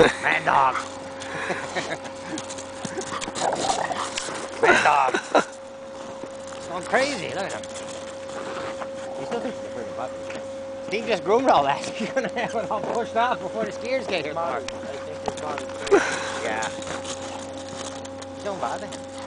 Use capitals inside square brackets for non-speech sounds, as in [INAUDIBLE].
Man dog. Man dog. He's going crazy. Look at him. He still thinks he's a friggin' puppy. Steve just groomed all that. [LAUGHS] He's gonna have it all pushed off before the skiers get here tomorrow. I think his body's. Yeah. Don't bother him.